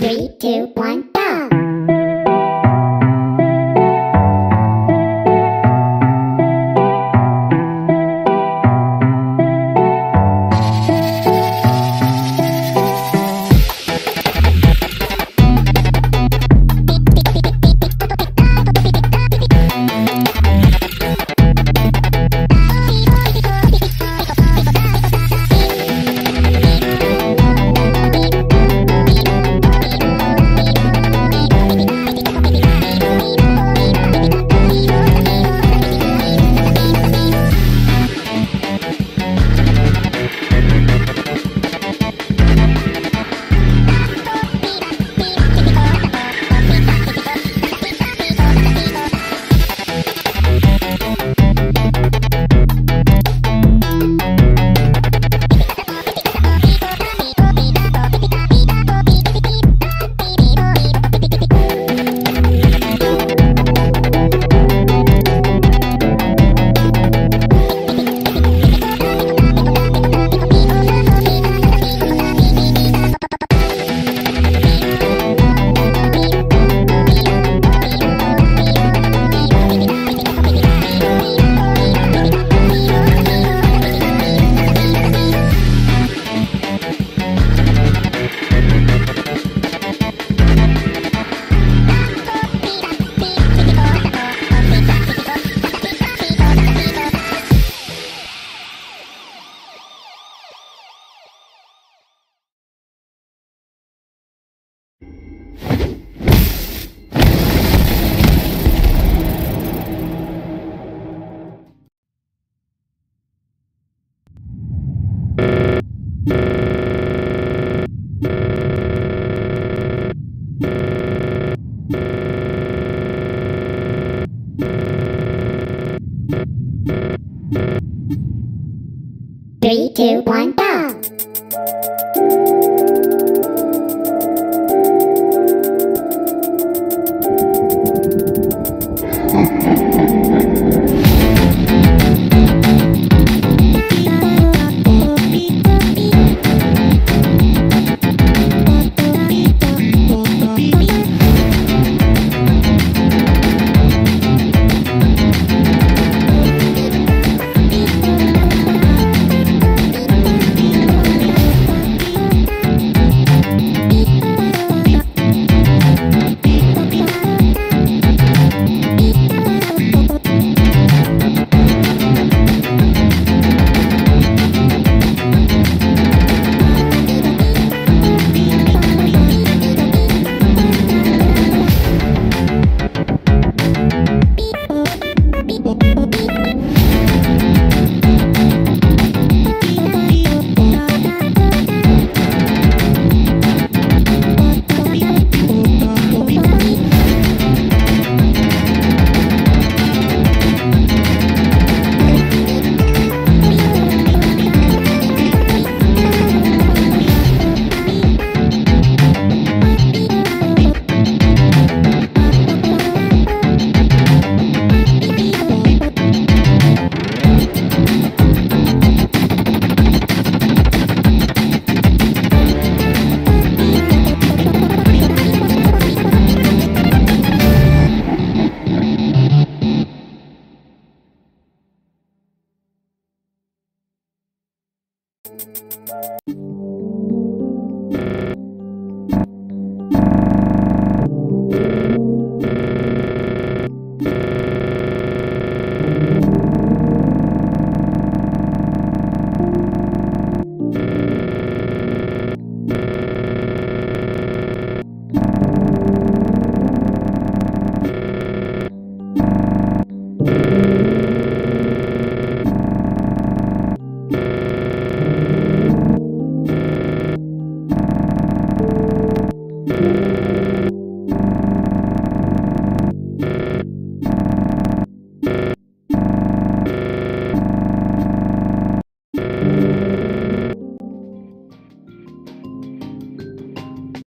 Three, two, two, one, go!